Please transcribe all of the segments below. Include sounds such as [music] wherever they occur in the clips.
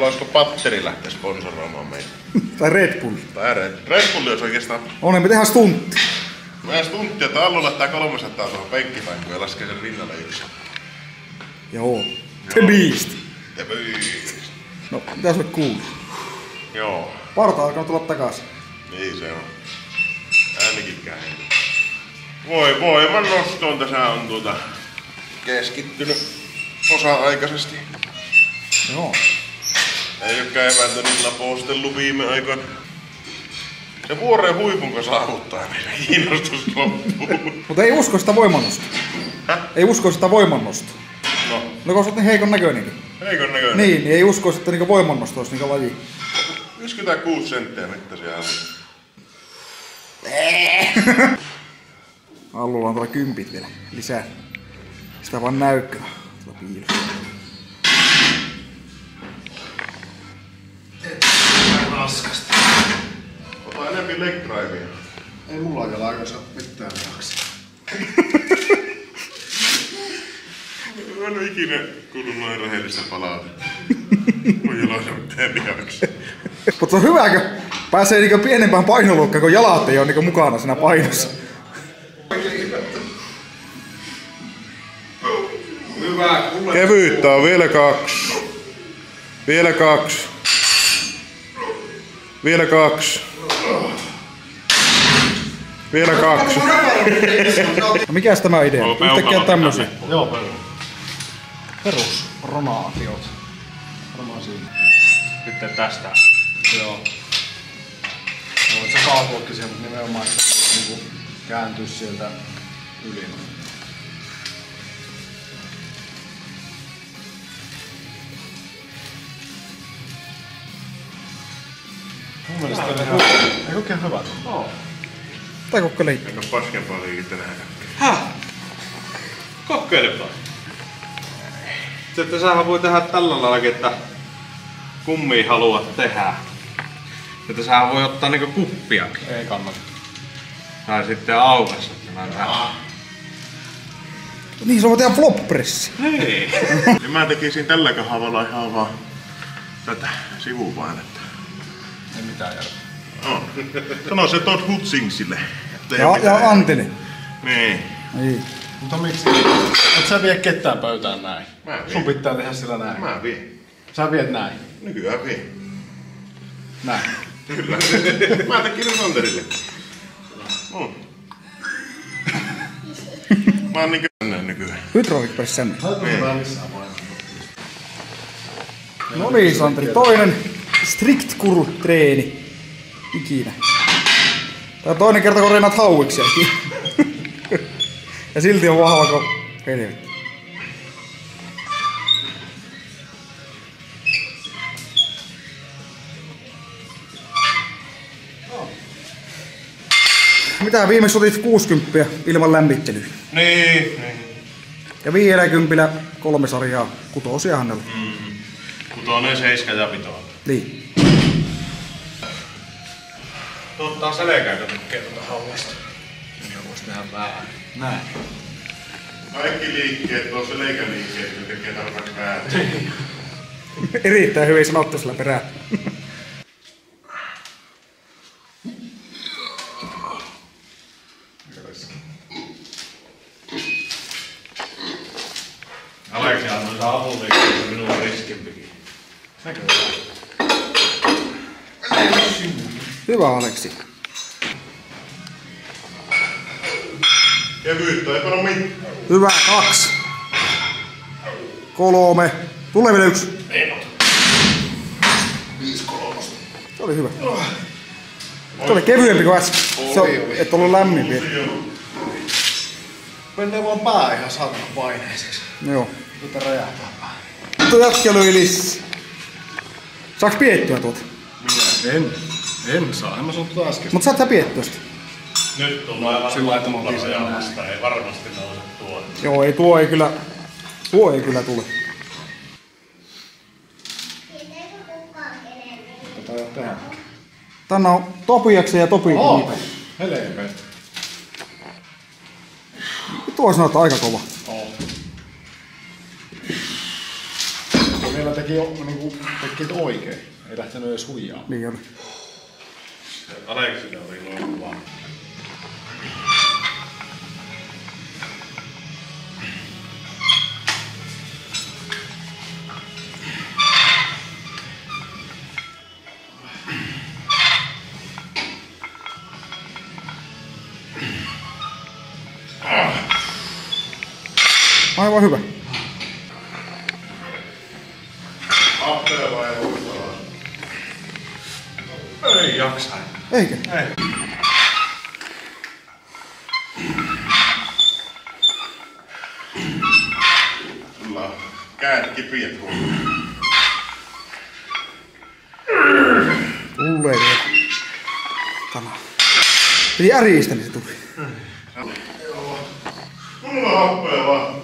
Haluaisiko Patteri lähteä sponsoroimaan meitä? [laughs] Tai Red Bull. Tai Red, Red Bull olisi oikeastaan... On, me tehdään stuntti. Mä en tuntia, että Allu laittaa 300 tuohon penkkipaikkoon ja laskee sen rinnalle yksi. Joo. The Beast. Ja pyy- No, mitä sulle kuuluu? Joo, Parta alkaa tulla takaisin. niin se on. Äänikin kääntyy. Voi voiman nostoon tässä on tuota keskittynyt osa-aikaisesti. Joo. Ei oo käyväntö niillä postellut viime aikoina. Se vuoren huipun kun saavuttaa, niin kiinnostus loppuu. Mutta ei usko sitä voimannosta. Häh? Ei usko sitä voimannosta. No, No kun sä oot niin heikon näköinenkin. heikon näköinen. Niin, niin ei usko, että niinku voimannosto olisi niinku laji. 56 senttiä mitä siellä on. Allulla on tuolla kympit vielä lisää. Sitä vaan näykkää. Tuolla piilossa. Ei mulla ole jalkoissa mitään jaksa. Mä en oo ikinä kuullut noin rehellistä palautetta. Mun jaloissa mitään vihaksi. Mutta se on hyvä, kun pääsee niinku pienempään painoluokkaan, kun jalat ei ole niinku mukana siinä painossa. Hyvä. Kevyyttä on vielä kaksi. Vielä kaksi. Vielä kaksi. Vielä kaksi. No mikäs tämä idea? Yhtäkkiä tämmöisiä. Joo, perus. Perus ronaatiot. Varmaan siinä. Sitten tästä. Joo. No, se kaatuukin siihen, mutta nimenomaan, niinku kääntyy sieltä yli. Mun mielestä on ihan, ei oikein hyvä. Oo. Tai leikki. Enkä paskempaa liikettä nähdä. Häh? Kokeilepa. Sitten sähän voi tehdä tällä lailla, että kummi haluat tehdä. Että sähän voi ottaa niinku kuppiakin. Ei kannata. Tai sitten aukassa. Niin, se on tehdä flop pressi. Hei. Ja [laughs] mä tekisin tällä kahvalla ihan vaan tätä sivupainetta. Ei mitään järkeä. No. Sano se Todd Hutsingsille. että ei oo Ja, mitään ja Antille. Niin. Niin. Mutta miksi? Et sä vie ketään pöytään näin. Mä vien. Sun pitää tehdä sillä näin. Mä vien. Sä viet näin. Nykyään vien. Näin. Kyllä. Mä tekin nyt Santerille. No. Mä oon niinkö näin nykyään. Hydraulic press sen. No niin, Santeri. Toinen strict curl treeni ikinä. Tää toinen kerta, kun reenat hauiksiakin. ja silti on vahva kuin helvetti. Mitä viimeksi otit 60 ilman lämmittelyä? Niin, niin. Ja 50 kolme sarjaa kutosia hänellä. Kutonen, seiska ja pito. Niin. Tuottaa selkääkö tekee tuota haulasta. Ja vois tehdä vähän. Näin. Kaikki liikkeet, tuossa leikäliikkeet, ne tekee tarpeeksi päätä. [laughs] Erittäin hyvin sanottu sillä perään. Aleksi annoi se avuliikkeelle minun riskimpikin. Hyvä Aleksi. Kevyyttä, ei pano mitään. Hyvä, kaksi. Kolme. Tulee vielä yksi. Se oli hyvä. Se oli kevyempi kuin äsken. Se on, et ollut lämmin vielä. Menee vaan pää ihan saatana paineiseksi. Joo. Nyt räjähtää pää. Tuo jatkelu lisää. Saaks piettyä tuota? En. En saa. En mä sun tuota äsken. Mut sä piettyä sitä. Nyt tulee No, sillä lailla, ei varmasti nouse tuo. Joo, ei tuo ei kyllä, tuo ei kyllä tule. Tätä ei oo tehdä. Tänne on Topiaksen ja Topi Oh! Helveet. Tuo sanoo, että aika kova. Oh. Vielä teki jo, niinku, teki oikein. Ei lähtenyt edes huijaamaan. Niin oli. Aleksilla oli vaan. Aivan hyvä. Vai huippaa? Ei jaksa. Eikö? Ei. Kyllä. Käät kipiät huippaa. Tulee. Tämä. Eli äristä niin se tuli. Mulla happea vaan.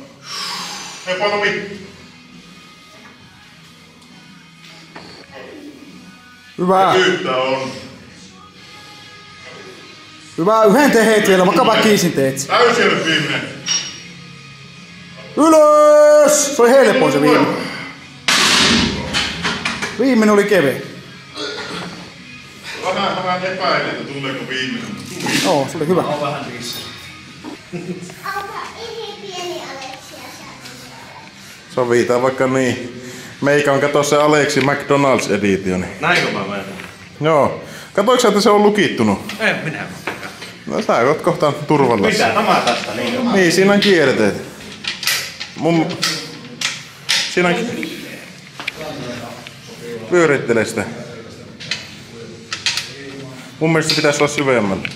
Ei panna mitään. Hyvä. Yhtä on. Hyvä. Yhden teet vielä, vaikka väkisin teet. Täysin viimeinen. Ylös! Se oli helpoin se viimeinen. Viimeinen oli keveä. Vähän vähän epäilen, että tuleeko viimeinen. Joo, se oli hyvä. On vähän riissä. Sovitaan vaikka niin. Meikä on kato se Aleksi McDonald's editioni. Näinkö mä menen? Joo. Katoiko sä, että se on lukittunut? En minä. No sä oot kohta turvallassa. Mitä tämä tästä niin? Niin, siinä on kierteet. Mun... Siinä on... Pyörittele sitä. Mun mielestä pitäisi olla syvemmällä.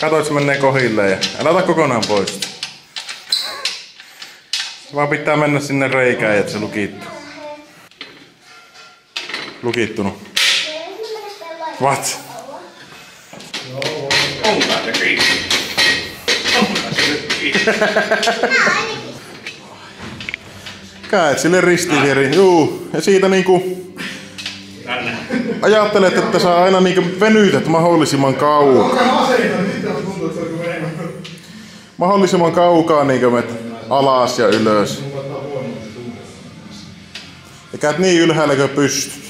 Katoit, se menee kohilleen ja älä ota kokonaan pois. Se vaan pitää mennä sinne reikään, että se lukittuu. Lukittunut. What? [laughs] Käet sille ristiin Juu. Ja siitä niinku Tänne. ajattelet, että sä aina niinku venytät mahdollisimman kaukaa. Mahdollisimman kaukaa niinku met alas ja ylös. Ja käyt niin ylhäällä kuin pystyt.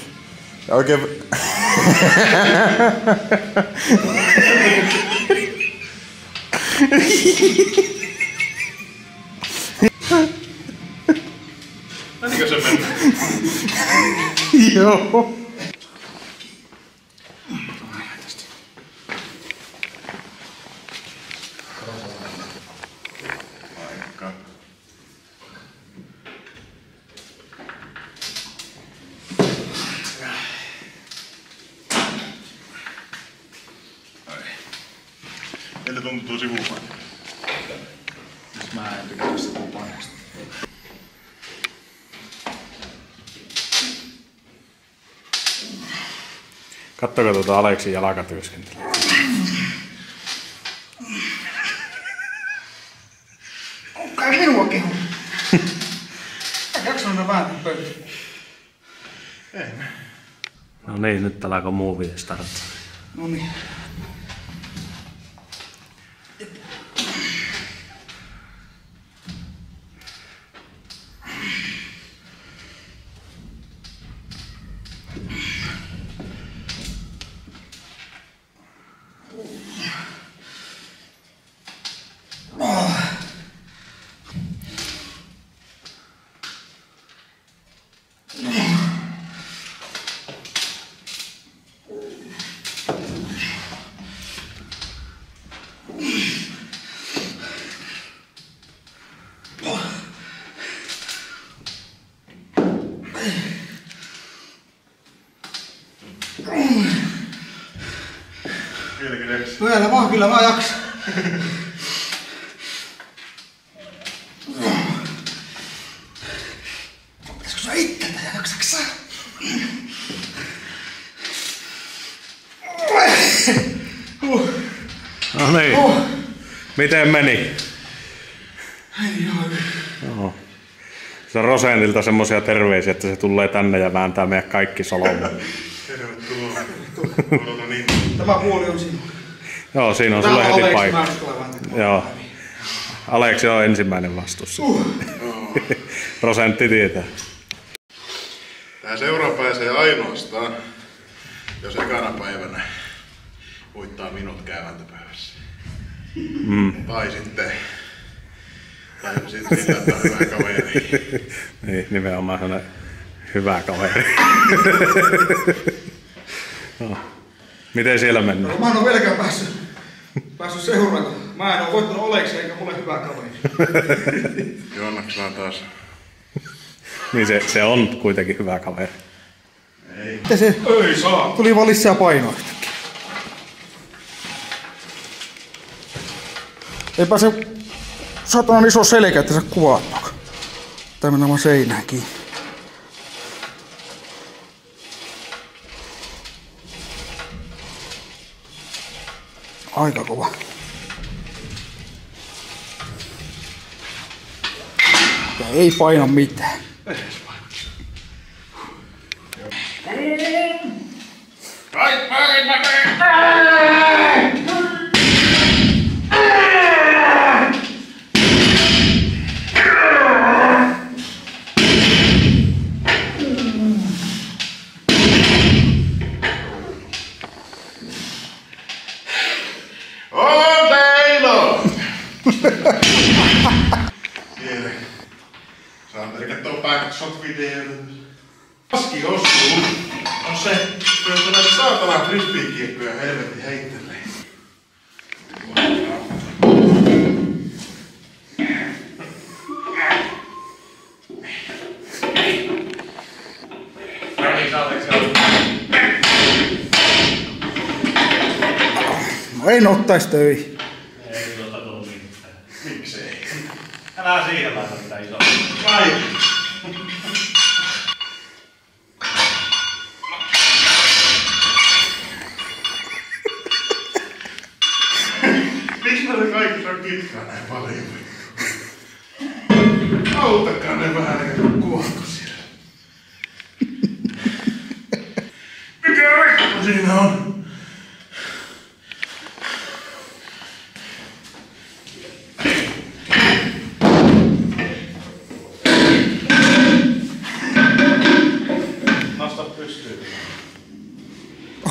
Ja oikein... Menikö [laughs] [laughs] Joo. Miltä tuntuu sivupaino? Siis mä en tykkää sitä painasta. Kattoko tuota Aleksin jalkatyöskentelyä? Kai minua kehu. Mä [laughs] jaksan mennä vääntää pöytä. No niin, nyt alkoi movie start. No niin. Kyllä mä jaksan. Pitäisikö sä itse tätä jaksaks sä? No niin. Miten meni? Joo. Se on Rosenilta semmosia terveisiä, että se tulee tänne ja vääntää meidät kaikki solmuun. Tervetuloa. Odotan niin. Tämä puoli on sinun. Joo, siinä on sulle on heti Aleksi paikka. Joo. Aleksi on ensimmäinen vastuussa. [laughs] Prosentti tietää. Tää seura pääsee ainoastaan, jos ekana päivänä uittaa minut käyväntöpäivässä. Mm. Tai sitten, tai sitten on hyvä kaveri. [laughs] Niin, nimenomaan sellainen hyvä kaveri. [laughs] no. Miten siellä mennään? Mä en oo vieläkään päässyt, päässyt seuraan. Mä en oo voittanut Oleksi eikä mulle hyvä kaveri. [laughs] Jonnaksella taas. Niin se, se on kuitenkin hyvä kaveri. Mitä se? Ei saa. Tuli vaan lisää painoa yhtäkkiä. Ei pääse satanan iso selkä, että sä kuvaat. Tää mennään vaan seinään kiinni. Aika kova. Ja ei paina mitään. On teilo! Siellä. Saan teille katsoa backshot-videoita. Paski osuu. On se, jos näitä saatana frisbee-kiekkoja helvetti heittelee. No en ottais töihin. Ei tuota tullut mitään. Miksei? Älä siihen laita mitään isoa. Vai?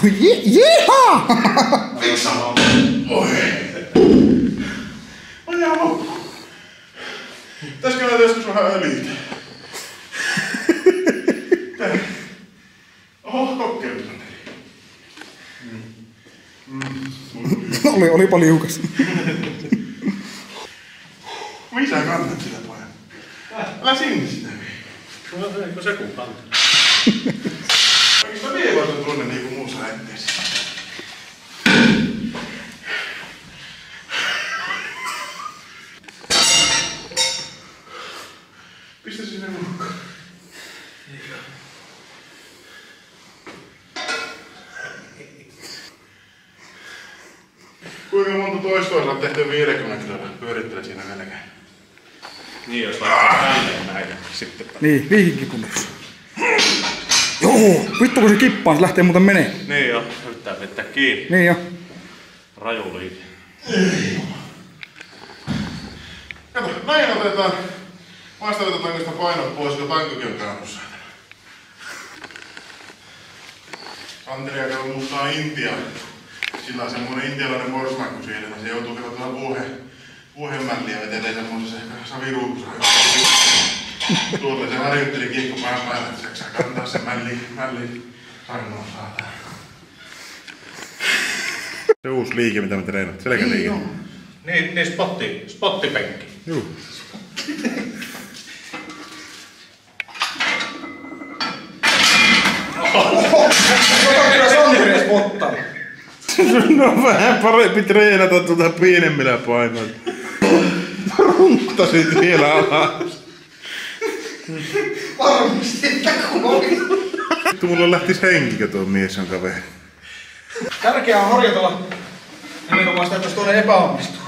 Je, jeha! Oi! On ihan loppu. Pitäisikö näitä joskus vähän öljytä? Oho, kokeilu. oli, olipa liukas. Mitä kannat sitä pojan? Älä sinne sitä. No eikö se kun kantaa? Tuonne niinku muussa lähteessä. Pistä sinne mukaan. Kuinka monta toistoa sä oot tehty 50 kilolla? Pyörittelet siinä melkein. Niin, jos laittaa tälleen näin, sitten Niin, viihinkin kunnossa. Vittu kun se kippaan, se lähtee muuten menee. Niin jo, yrittää pitää kiinni. Niin jo. Raju liike. Kato, näin otetaan. Vasta otetaan sitä painot pois, kun tankkukin on kaatussa. Santeri joka muuttaa Intiaan. Sillä on semmonen intialainen morsmakku siinä, että se joutuu katsomaan vuohen, vuohenmälliä vetelee semmoisessa saviruukussa. Tuolle se harjoitteli kiekko pään päälle, että se saa kantaa sen mälli, mälli sangoon saatana. Se uusi liike, mitä me treenat, selkäliike. Niin, niin spotti, spottipenkki. Juu. No vähän parempi treenata tuota pienemmillä painoilla. Runttasit vielä alas. [laughs] Varmasti, että kun oli. Vittu mulla lähtis henki, tuo mies on kaveri. Tärkeää on harjoitella nimenomaan sitä, että jos toinen epäonnistuu.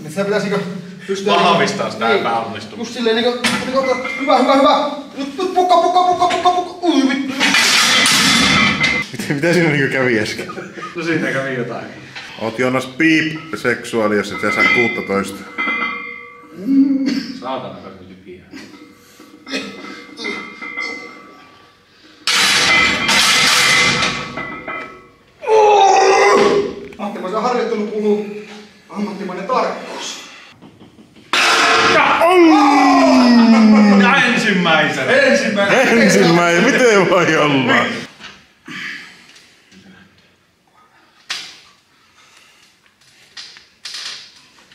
Niin sitä pitäisi niinku pystyä... Vahvistaa sitä Niin. epäonnistumista. Just silleen niinku, niinku hyvä, hyvä, hyvä. Nyt, nyt pukka, pukka, pukka, pukka, pukka. Ui vittu. Mitä, mitä siinä niinku kävi äsken? No siinä kävi jotain. Oot Jonas piip seksuaali, jos et sä saa 16. Saatana ammattimaisen harjoittelu kuuluu ammattimainen tarkkuus. Ja ensimmäisenä. Ensimmäinen. Ensimmäinen, miten voi olla?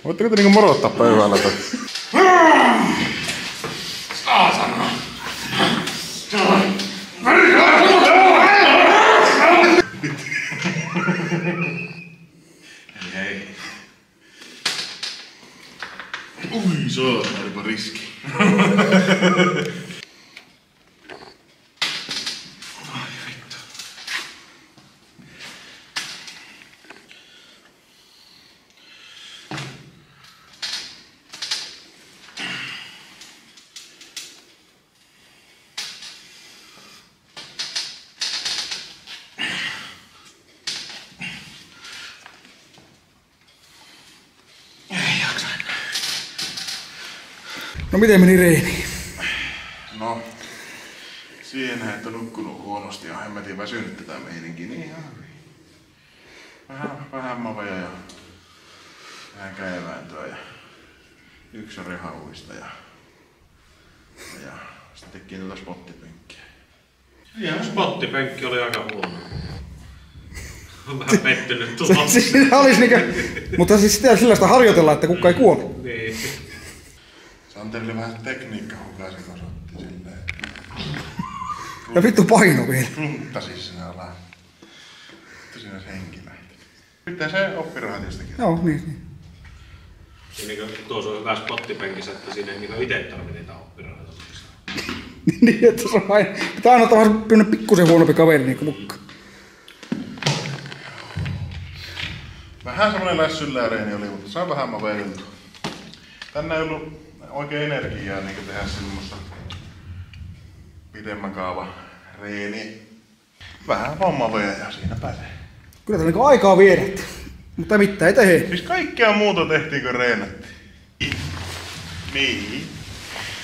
Voitteko te niinku morottaa pöydällä tai? Hei. Ui, saatana, olipa No miten meni reeni? No, siihen että on nukkunut huonosti ja hemmetin väsynyt tätä meininkiä, niin ihan. Vähän, vähän maveja ja vähän käevääntöä ja yksi on rehauista ja, ja sitten teki tuota spottipenkkiä. Ja spottipenkki oli aika huono. Olen vähän pettynyt [laughs] tulossa. Siinä olisi niinkö... Mutta siis sitä sellaista harjoitella, että kukaan ei kuole. Niin. Santerille vähän tekniikka se otti silleen. Ja vittu paino vielä. Runttasi sinä alaa. Sitten siinä se henki lähti. Sitten se oppirahat jostakin. Joo, niin, niin. Ja niin kuin, tuossa on hyvä spottipenkissä, että siinä ei niin itse tarvitse niitä oppirahoita. [laughs] niin, että se on aina... Pitää aina ottaa vähän pikkusen huonompi kaveri niin mukaan. Vähän semmonen lässylääreeni oli, mutta sai vähän maveiltua. Tänne ei ollut oikein energiaa niin tehdä semmoista pidemmän kaava reeni. Vähän hommaveja ja siinä pääsee. Kyllä tämä niinku aikaa viedät. Mutta mitään ei tehdä. Siis kaikkea muuta tehtiin kuin reenattiin. Niin.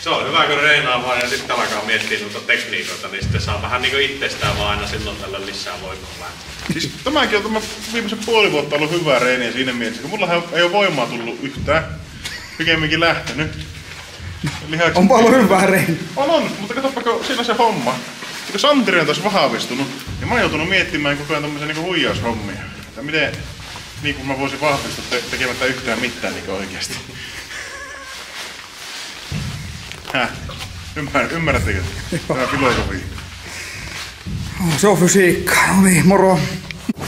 Se on hyvä, kun reenaa vaan ja sitten alkaa miettiä noita tekniikoita, niin sitten saa vähän niin itsestään vaan aina silloin tällä lisää voimaa lähteä. Siis tämäkin on tämä viimeisen puoli vuotta ollut hyvää reeniä siinä mielessä, kun mulla ei ole voimaa tullut yhtään. Pikemminkin lähtenyt. Lihakset... On paljon hyvää. On, on, mutta katsoppa, kun siinä on se homma. Ja kun Santeri on taas vahvistunut, niin mä oon joutunut miettimään koko ajan tämmöisiä niin huijaushommia. Että miten niin kuin mä voisin vahvistua te- tekemättä yhtään mitään niin oikeasti. Häh? Ymmär, ymmärrättekö? Tämä filosofia. Se on fysiikka. No niin, moro.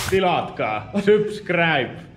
Tilatkaa. Subscribe.